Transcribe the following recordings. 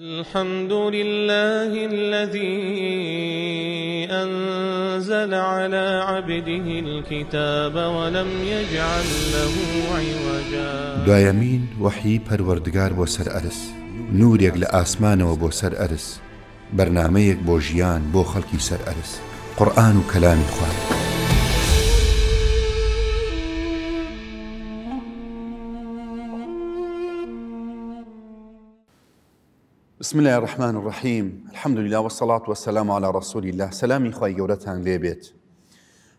الحمد لله الذي أنزل على عبده الكتاب ولم يجعل له عوجا. دوایەمین وەحی پەروەردگار بۆ سەر ئەرس. نورێک لە ئاسمانەوە بۆ سەر ئەرس. بەرنمەیەک بۆ ژیان بۆ خەڵکی سەر ئەرس. قورآن و کەلامی خوارد. بسم الله الرحمن الرحيم الحمد لله والصلاة والسلام على رسول الله سلامي خواهي گەورەتان لێبێت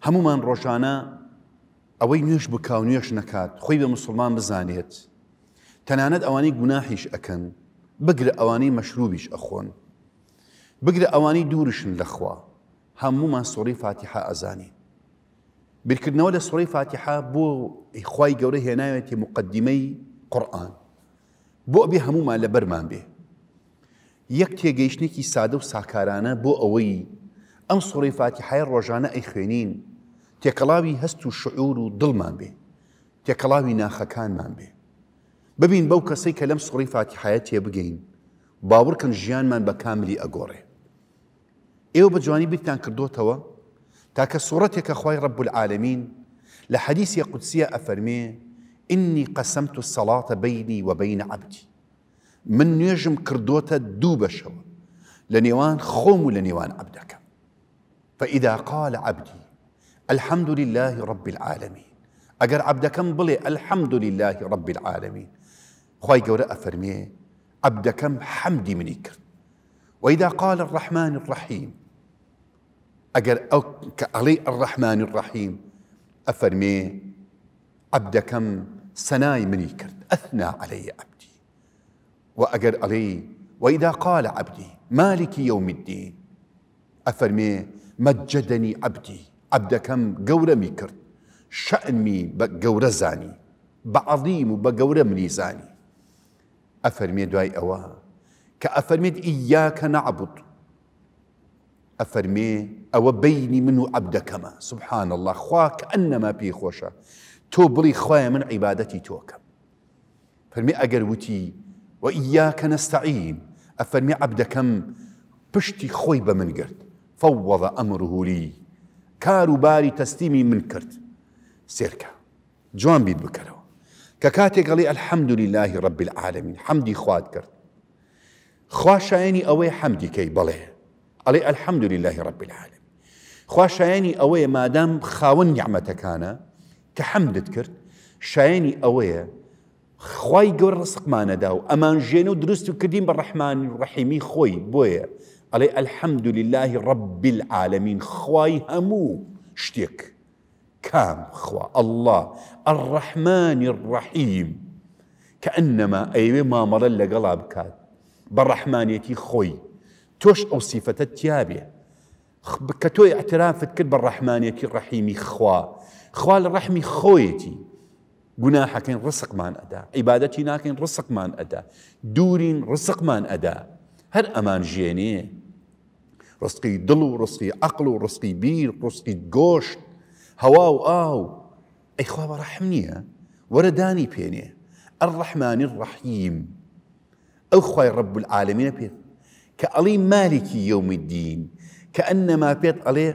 هەمومان ڕۆژانە ئەوەی نوێش بکە و نوێش نەکات خۆی بە مسلمان بزانێت تەنانەت ئەوانەی گوناحیش ئەکەن بگرە ئەوانەی مەشروبیش ئەخۆن بگرە ئەوانەی دوورشن لەخوا هەمومان سۆڕی فاتحە ئەزانی بیرکردنەوە لە سۆڕی فاتحە بۆ خی گەورە هێناوێتی مقدمەی قورآن بۆ ئەبێ هەمومان لە بەرمان بێ یەک تێگەیشتێکی سادە و ساکارانە بۆ ئەوەی. ئەم سوڕی فاتیحای ڕۆژانە ئەی خوێنین. تێکەڵاوی هەست و شعور و دڵمان بێ. تێکەڵاوی ناخەکانمان بێ. ببین بەو کەسەی کە لەم سوڕی فاتیحایە تێبگەین باوەڕکن ژیانمان بە کاملی ئەگۆڕێ. ئێوە بە جوانی بیرتان کردوتەوە تاکە سوورەتێکە خی ڕب العالمین لە حەدیثی قودسیە ئەفەرمێ إني قسمت الصلاة بيني وبين عبدي. من نوێژم کردوتە دوو بەشەوە لە نێوان خۆم و لە نێوان عبدەکەم فإذا قال عبدي الحمد لله رب العالمين. ئەگەر عبدەکەم بڵێ الحمد لله رب العالمين. خی گەورە ئەفەرمێ عبدەکەم حەمدی منی کرد وإذا قال الرحمن الرحيم ئەگەر ئەو کە الرحمن الرحيم ئەفەرمێ عبدەکەم سەنای منی کرد ئەثنا علي عبدي. وأجر علي. وإذا قال عبدي مالك يوم الدين؟ أفرمي مجدني عبدي. عبد كم؟ قورة ميكر. شأنمي بقورة زاني. بعظيم بقورة مني زاني. أفرمي دواي أوا كأفرمي إياك نعبد. أفرمي أو بيني منه عبد كما. سبحان الله. خوا كأنما بي خوشة. توبلي خوايا من عبادتي توكم. فرمي أجر وتي وإياك نستعين. أفرمي عبدكم خۆی بە من گرت فەوەڵە ئەمرهوری کار و باری تەستیمی من کرد سێرکە جوان بیت بکەرەوە کە کاتێک گەڵی ئەلحەمدوری لای ڕب العالمین حەمدی خواد کرد شایانی ئەوەی حەمدی کەی بڵێ ئەڵێ ئەلحەمدوری لای ڕب العالم خوا شایانی ئەوەیە مادام خاوەن نیعممەتەکانە کە حەمدت کرد شایانی ئەوەیە خی گەور ڕسقمانەدا و ئەمان ژێنە و دروست و کردین بە ڕەحمان ڕحیمی خۆی. بۆیە. ئەڵێ ئەلحەمد لله ڕب العالمین خوای هەموو شتێک. کام خوا. الله الرحمن الرحیم. کە ئەنەما ئەیوێ مامەڵە لەگەڵا بکات. بە ڕەحمانەتی خۆی. تۆش ئەو سیفەتە تیاابێ کە تۆی ئەترافت کرد بە ڕەحمانەتی ڕەحیمی خوا. خوا لە ڕەحمی خۆیەتی. گوناحەکەین ڕسقمان ئەدا عیبادەتی ناکەین ڕسقمان ئەدا دوورین ڕسقمان ئەدا هەر ئەمان ژێنێ ڕستقی دڵ و ڕستی عقل و ڕستی بیر ڕستی گۆشت هەوا و ئەیخوا بە ڕەحم نییە وەرەدانی پێنێ ئەڕەحمانی ڕەحیم ئەو خی ڕب پێت کە ئەڵی مالێکی یومی الدین کە ئەنەما پێت ئەڵێ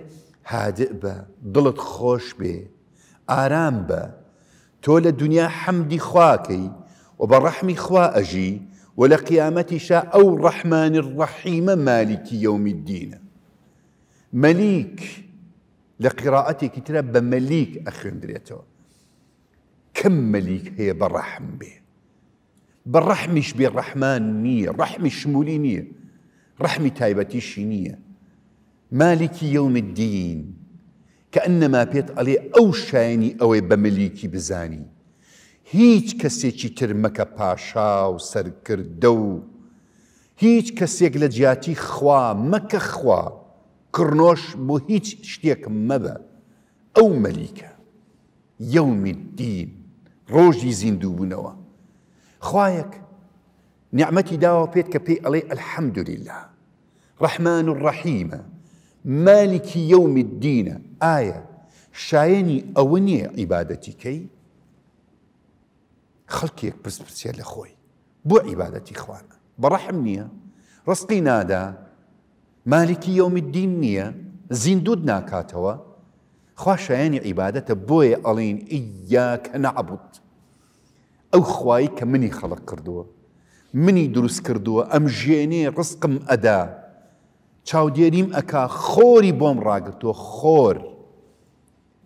هادئ بە دڵت خۆش بێ ئارام بە تۆ لە دنیا حەمدی خواکەی و بە ڕەحمی خوا ئەژی و لە قیامەتیشا ئەو ڕەحمانی ڕەحیمە مالیکی یومی الدینە مەلیک لە قراعەتێکی ترە بە مەلیک ئەخوێندرێتەوە. کەم مەلیک هەیە بە ڕەحم بێ؟ بە ڕەحمیش بێ ڕەحمان نییە ڕەحمی شمولی نییە ڕەحمی تایبەتیشی نییە. مالکی کە ئەنەما پێت ئەڵێ ئەو شایانی ئەوەی بە ملیکی بزانی. هیچ کەسێکی تر مەکە پاشا و سەرکردە و هیچ کەسێک لە جیاتی خوا مەکە خوا کڕنۆش بۆ هیچ شتێکم مەبە. ئەو مەلیکە. یومی دین ڕۆژی زیندوو بوونەوە خوایەک نیعممەتی داوە پێت کە پێی ئەڵێ ئەلحەمدولیلا ڕەحمان و ڕەحیمە مالکی یومی الدینە. ئایا شایەنی ئەوە نییە عیبادەتیکەی خەڵکێک پرسپرسیە لە خۆی. بۆ عیبادەتی خوانە بەڕەحم نییە. ڕستقی نادا. مالکی یومدین نییە. زیندود ناکاتەوە. خوا شایانی عیباەتە بۆیە ئەڵین ئیاکە نەعبوت ئەو خوای کە منی خەڵق کردووە. منی دروست کردووە. ئەم ژێنێ ڕستقم ئەدا. چاودێریم ئەکا خۆری بۆم ڕاگرتووە خۆر.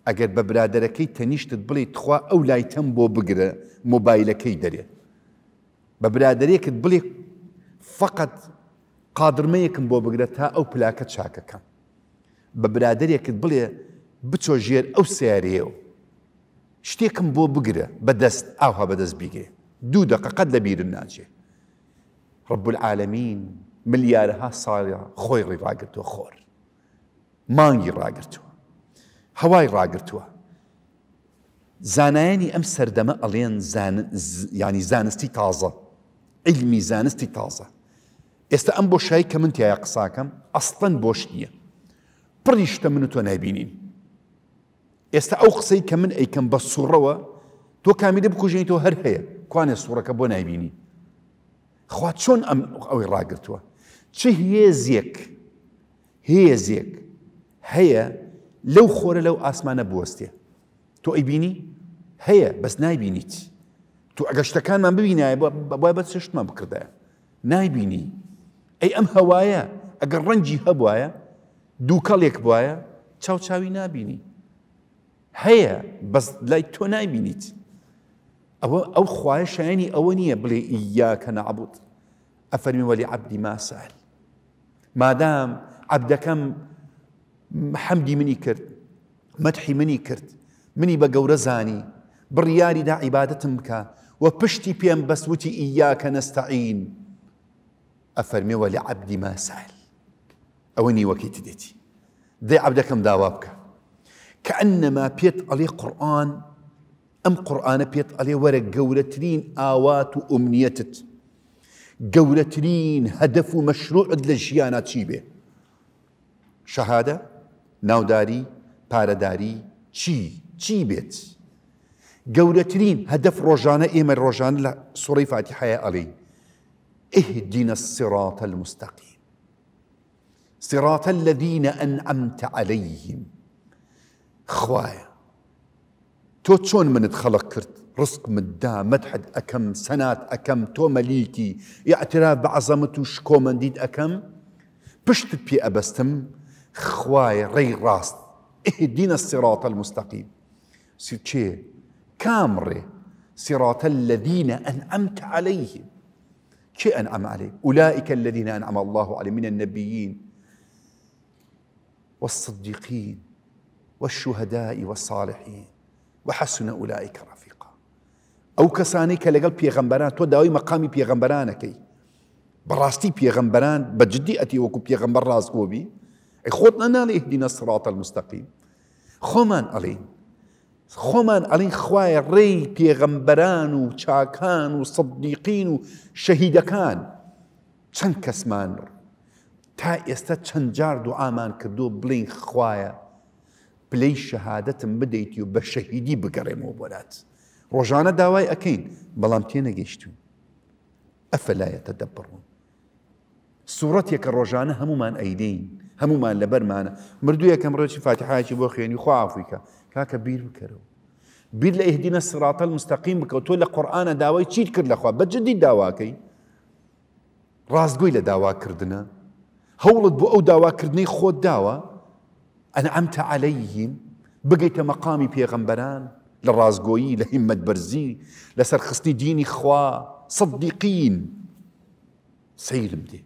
ئەگەر بە برادەرەکەی تەنیشتت بڵێ تخوا ئەو لایتەم بۆ بگرە مۆبایلەکەی دەرێ. بە برادێکت بڵێ فقط قادرمەیەکم بۆ بگرە تا ئەو پلاکە چاکەکەم بە برادێکت بڵێ بچۆ ژێر ئەو سیارەیەوە شتێکم بۆ بگرە بەدەست ئاها بەدەست بیگێ دوو دقەقەت لە بیرن ناچێ ڕب العالمین. ملیارەها ساڵە خۆی ڕێ ڕاگرتووە خۆر. مانگی ڕاگرتووە. هەوای ڕاگرتووە. زانایانی ئەم سەردەمە ئەڵێن ینی زانستی تازە. علمی زانستی تازە. ئێستا ئەم بۆ شای کە من تایە قساکەم ئەستن بۆش نییە. پڕیشتە من و تۆ نبینین ئێستا ئەو قسەی کە من ئەیکەم بە سوڕەوە تۆ کامیدە بکوژێنی تۆ هەر هەیە. کوانێ سوورەکە بۆ نایبینی؟ خوا چۆن ئەم ئەوەی ڕاگرتووە؟ چ هێزێک هێزێک هەیە لەو خۆرە لەو ئاسمانە بوەستێ. تۆ ئەیبینی هەیە بەس نایبینیت تو ئەگەشتەکانمان ببینایە بای بە چشتمان بکردایە؟ نایبینی. ئەی ئەم هەوایە ئەگەر ڕەنجی هەبواە دووکەڵێک بواە چاوچاوی نابینی. هەیە بەس لای تۆ نایبینیت ئەوە ئەو خوایە شایانی ئەوە نییە بڵێ ئیاکە نەعبوت ئەفەرمی وەلی عەبدی ماسال مادام عەبدەکەم حەمدی منی کرد مەتحی منی کرد منی بە گەورە زانی بڕیاریدا عیبادەتم بکە و پشتی پێم بەسوتی ئیاکە نەستەعین ئەفەرمێ وەلی عەبدی ماسال ئەوە نیوەکەی تدێتی دەی عەبدەکەم داوا بکە كأنما بيت عليه قرآن أم قرآن بيت عليه ورق قولترين آوات هدف ومشروع للجيانات شيبه شهادة ناوداري بارداري چی چی بێت گەورەترین هەدەف ڕۆژانە ئێمە ڕۆژان لە سوڕی ئەڵێ. اهدنا الصراط المستقيم. صراط الذين أنعمت عليهم. خوایە تۆ چۆن منت خەڵق کرد؟ ڕسک مدا مەدحد ئەەکەم سەنات ئەەکەم تۆ مەلیکی. یاعترا بە عزەمت و شکۆمەندیت ئەەکەم پشتت پێ ئەبەستم خوایە ڕێی ڕاست. اهدنا الصراط المستقيم چێ؟ کام ڕێ؟ صراط الذين أنعمت عليهم كي أنعم عليه أولئك الذين أنعم الله عليهم من النبيين والصديقين والشهداء والصالحين وحسن أولئك رفيقا. ئەو کەسانی کە لەگەڵ پێغەمبەران تۆ داوای مەقامی پێغەمبەرانەکەی بەڕاستی پێغەمبەران بەجددی ئەتی وەکو پێغەمبەر ڕاستگۆبی ئەی خۆت نەناڵی هدینە سڕاتە المستەقیم خۆمان ئەڵین خۆمان ئەڵین خوایە ڕێی پێغەمبەران و چاکان و سەدیقین و شەهیدەکان چەند کەسمان تا ئێستا چەند جار دوعامان کردو بڵین خوایە پلەی شەهادەتم بدەیت و بە شەهیدی بگەڕێمەوە بۆلات ڕۆژانە داوای ئەەکەین بەڵام تێ نەگەیشتون ئەفەلایەتە دەبڕون سوورەتێکە ڕۆژانە هەمومان ئەیدین هەمومان لەبەرمانە مردو یەکەم ڕێکی فاتحایکی بۆ خوێنی خوافریکە کاکە بیر بکەرەوە. بیر لە ئهدینە سراتە مستەقیم بکە تۆ لە قورآانە داوای چیت کرد لەخوا بەجددی داواکەی. ڕاستگوۆی لە داواکردنە. هەوڵت بۆ ئەو داواکردنەی خۆت داوە؟ أنعمت عليهم. بقيت مقامي بيغمبران. للرازقوي لهمة برزي لسر خصني ديني خوا. صديقين. سيلم دي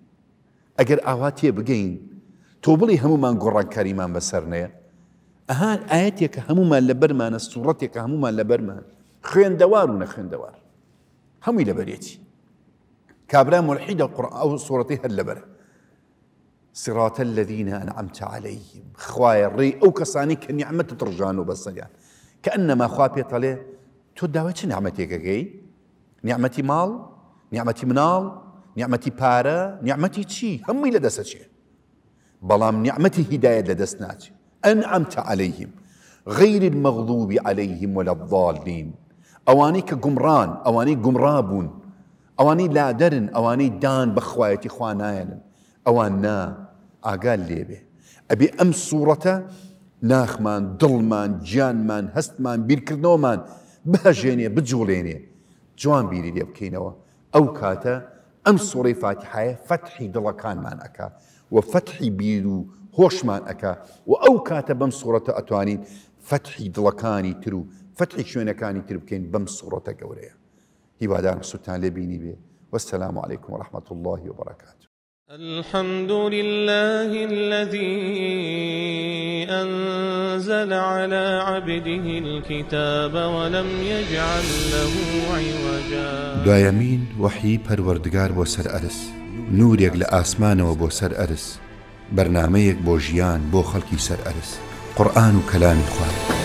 اگر آواتي بقين. توبلي همومان قران كريمان بسرنا اهان آياتيك همومان لبرمان سورتك همومان لبرمان. خين دوار ونا خين دوار. همي لبريتي. كابرا ملحدة القرآن أو صورتها اللبره صراط الذين أنعمت عليهم. خوايا الري أو كساني كنعمة ترجانو بسيان كأنما خوابي طلي تداوي نعمتك كي نعمتي مال؟ نعمتي منال؟ نعمتي بارا نعمتي تشي هم إلى دسة بلام نعمتي هداية لدسناتي أنعمت عليهم. غير المغضوب عليهم ولا الضالين. أواني كقمران أواني قمرابون أواني لا درن أواني دان بخوايتي خوانايلن ئەوان نا ئاگال لێبێ ئەبێ ئەم سوورەتە ناخمان دڵمان گیانمان هەستمان بیرکردنەوەمان بهەژێنێ بجوڵێنێ. جوان بیری لێ بکەینەوە. ئەو کاتە ئەم سوڕی فاتحایە فتحی دڵەکانمان ئەکا. و فتحی بیر و هۆشمان ئەکا. و ئەو کاتە بەم سوورەتە ئەتوانین فتحی دڵەکانی تر و فتحی شوێنەکانی تر بکەین بەم سوورەتە گەورەیە. هیوادارم سوتان لێ بینی بێ. والسلام عليكم ورحمة الله وبركاته الحمد لله الذي أنزل على عبده الكتاب ولم يجعل له عوجا. دوایەمین وەحی پەروەردگار بۆ سەر ئەرس. نورێک لە ئاسمانەوە بۆ سەر ئەرس. بەرنمەیەک بۆ ژیان بۆ خەڵکی سەر ئەرس. قورآن و کەلامی خوارد.